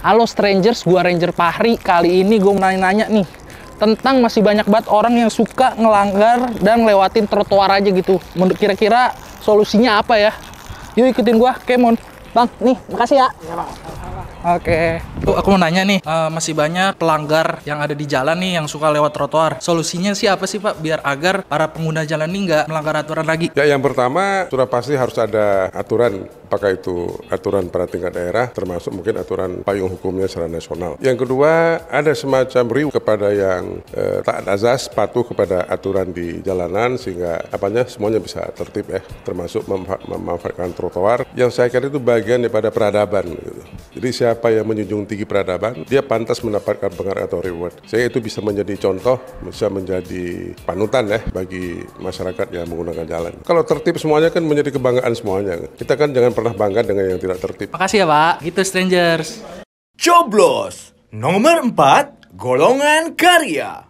Halo strangers, gua Ranger Pahri. Kali ini gue nanya-nanya nih tentang masih banyak banget orang yang suka ngelanggar dan lewatin trotoar aja gitu. Menurut kira-kira solusinya apa ya? Yuk ikutin gua, Kemon. Bang, nih, makasih ya. Oke. Tuh aku mau nanya nih, eh, masih banyak pelanggar yang ada di jalan nih yang suka lewat trotoar. Solusinya sih apa sih Pak biar agar para pengguna jalan ini nggak melanggar aturan lagi? Ya yang pertama sudah pasti harus ada aturan apakah itu aturan pada tingkat daerah termasuk mungkin aturan payung hukumnya secara nasional. Yang kedua ada semacam riuh kepada yang eh, taat azas patuh kepada aturan di jalanan sehingga apanya semuanya bisa tertib ya termasuk memanfa- memanfaatkan trotoar yang saya kira itu bagian daripada peradaban gitu. Jadi siapa yang menjunjung tinggi peradaban dia pantas mendapatkan penghargaan atau reward. Saya itu bisa menjadi contoh, bisa menjadi panutan ya bagi masyarakat yang menggunakan jalan. Kalau tertib semuanya kan menjadi kebanggaan semuanya. Kita kan jangan pernah bangga dengan yang tidak tertib. Makasih ya Pak. Gitu strangers. Coblos nomor 4 golongan karya.